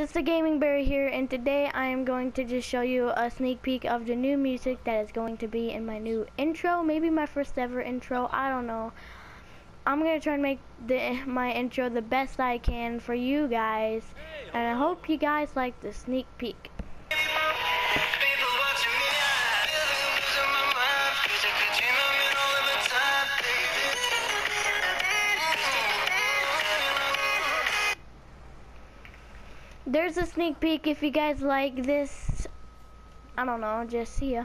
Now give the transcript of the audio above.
it's the Gaming Berry here, and today I am going to just show you a sneak peek of the new music that is going to be in my new intro, maybe my first ever intro, I don't know. I'm gonna try and make the my intro the best I can for you guys, and I hope you guys like the sneak peek. There's a sneak peek if you guys like this. I don't know, just see ya.